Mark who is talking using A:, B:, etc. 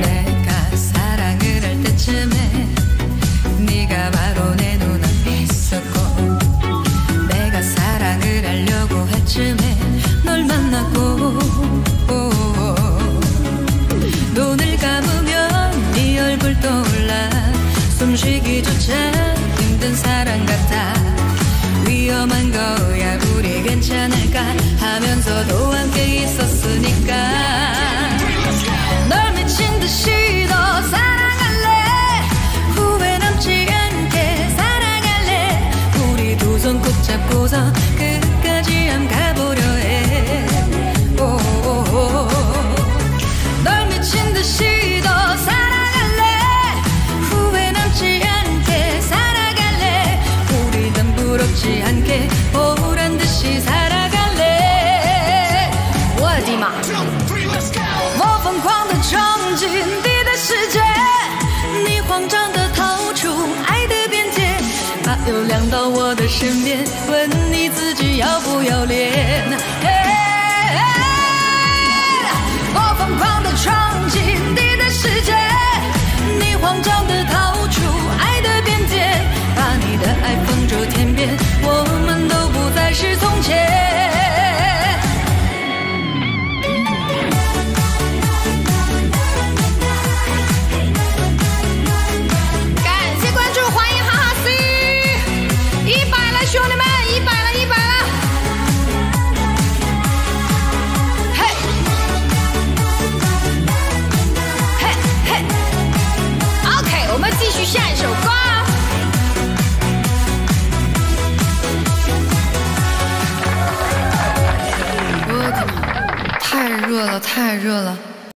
A: 내가 사랑을 할 때쯤에 네가 바로 숨쉬기조차 힘든 사랑 같아. 위험한 거야 우리 괜찮을까? 하면서도 함께 있었으니까. 널 미친 듯이 너 사랑할래? 후회 남지 않게 사랑할래? 우리 두 손 꼭 잡고서 그 就亮到我的身边，问你自己要不要脸。热了太热了。